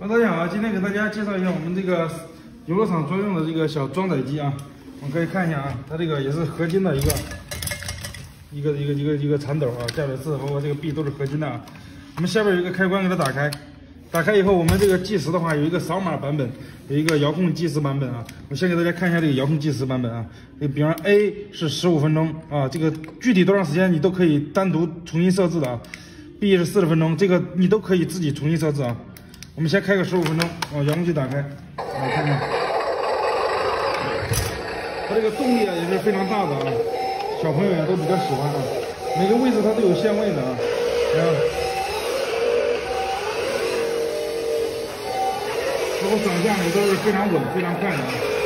哈，大家好，今天给大家介绍一下我们这个游乐场专用的这个小装载机啊，我们可以看一下啊，它这个也是合金的一个一个一个一个一个铲斗啊，驾驶室包括这个臂都是合金的啊。我们下边有一个开关，给它打开，打开以后，我们这个计时的话有一个扫码版本，有一个遥控计时版本啊。我先给大家看一下这个遥控计时版本啊，这比方 A 是十五分钟啊，这个具体多长时间你都可以单独重新设置的啊。B 是四十分钟，这个你都可以自己重新设置啊。我们先开个十五分钟，啊，遥控器打开，来看看，它这个动力啊也是非常大的啊，小朋友也都比较喜欢啊，每个位置它都有限位的啊，然后，包括转向也都是非常稳、非常快的啊。